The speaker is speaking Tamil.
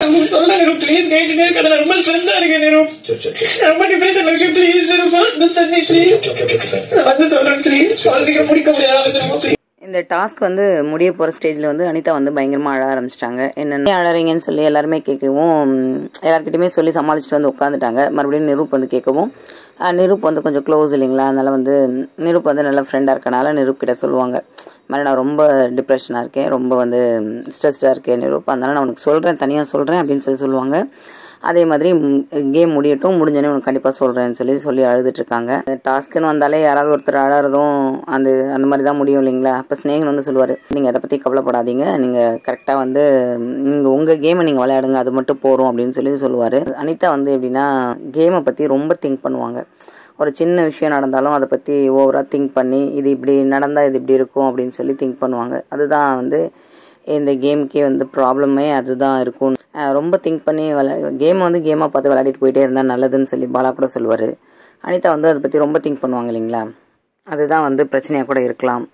உங்களுக்கு சொல்ல நிரு ப்ளீஸ் கேட்டுட்டே இருக்காது நான் ரொம்ப ஸ்ட்ரெஸ்ஸா இருக்கேன் நிரு. சரி சரி சரி. ரொம்ப டிப்ரெஷன்ல இருக்கேன். Please Niru understand me please okay okay okay fine. நான் வந்து சொல்றேன் ப்ளீஸ் குழந்தைங்க முடிக்க முடியாது அவசரமா ப்ளீஸ் இந்த டாஸ்க் வந்து முடிய போகிற ஸ்டேஜில் வந்து அனிதா வந்து பயங்கரமாக அழ ஆரம்பிச்சிட்டாங்க. என்னென்ன அழறீங்கன்னு சொல்லி எல்லாருமே கேட்கவும் எல்லாருக்கிட்டையுமே சொல்லி சமாளிச்சுட்டு வந்து உட்காந்துட்டாங்க மறுபடியும் நிரூப் வந்து கேட்கவும் நிரூப் வந்து கொஞ்சம் க்ளோஸ் இல்லைங்களா? அதனால் வந்து நிரூப் வந்து நல்ல ஃப்ரெண்டாக இருக்கனால நிரூப் கிட்ட சொல்லுவாங்க. மாதிரி நான் ரொம்ப டிப்ரெஷனாக இருக்கேன் ரொம்ப வந்து ஸ்ட்ரெஸ்டாக இருக்கேன் நிரூப். அதனால் நான் உனக்கு சொல்கிறேன் தனியாக சொல்கிறேன் அப்படின்னு சொல்லி சொல்லுவாங்க. அதே மாதிரி கேம் முடியட்டும் முடிஞ்சோடனே உனக்கு கண்டிப்பாக சொல்கிறேன்னு சொல்லி சொல்லி அழுதுட்டுருக்காங்க டாஸ்க்குன்னு வந்தாலே யாராவது ஒருத்தர் அழறதும் அந்த அந்த மாதிரி தான் முடியும் இல்லைங்களா? அப்போ ஸ்னேகன் வந்து சொல்லுவார் நீங்கள் அதை பற்றி கவலைப்படாதீங்க. நீங்கள் கரெக்டாக வந்து நீங்கள் உங்கள் கேமை நீங்கள் விளையாடுங்க. அது மட்டும் போகிறோம் அப்படின்னு சொல்லி சொல்லுவார். அனிதா வந்து எப்படின்னா கேமை பற்றி ரொம்ப திங்க் பண்ணுவாங்க. ஒரு சின்ன விஷயம் நடந்தாலும் அதை பற்றி ஓவராக திங்க் பண்ணி இது இப்படி நடந்தால் இது இப்படி இருக்கும் அப்படின்னு சொல்லி திங்க் பண்ணுவாங்க. அதுதான் வந்து இந்த கேமுக்கே வந்து ப்ராப்ளமே அதுதான் இருக்கும். ரொம்ப திங்க் பண்ணி விளையா கேம் வந்து கேமாக பார்த்து விளையாடிட்டு போயிட்டே இருந்தால் நல்லதுன்னு சொல்லி பாலா கூட சொல்லுவார் அனிதா வந்து அதை பற்றி ரொம்ப திங்க் பண்ணுவாங்க இல்லைங்களா? அதுதான் வந்து பிரச்சனையாக கூட இருக்கலாம்.